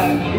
Just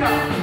Jamaica.